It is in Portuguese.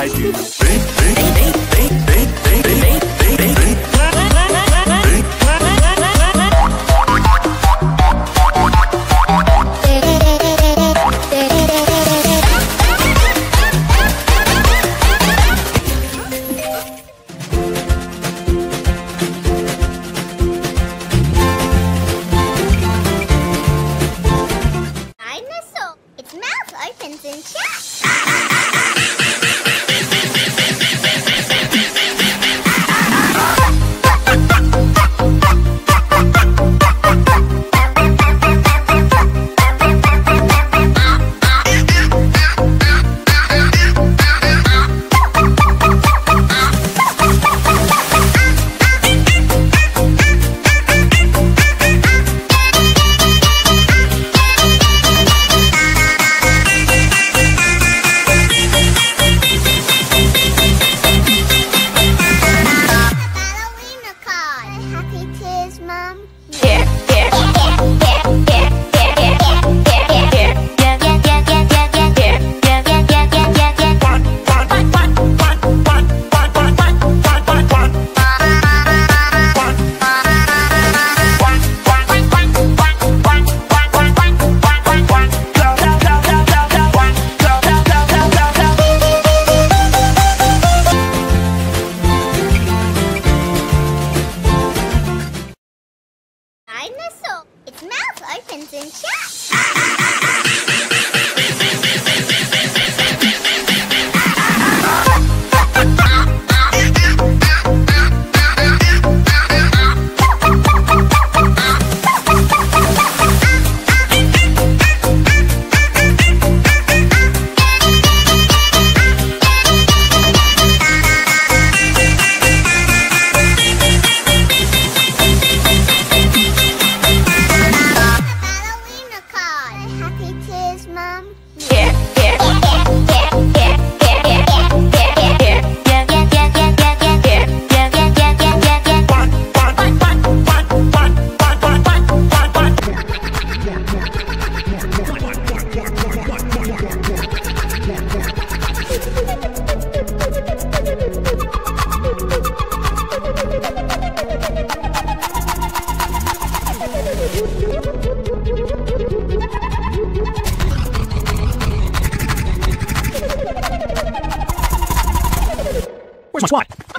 I do. Yeah. Where's my SWAT?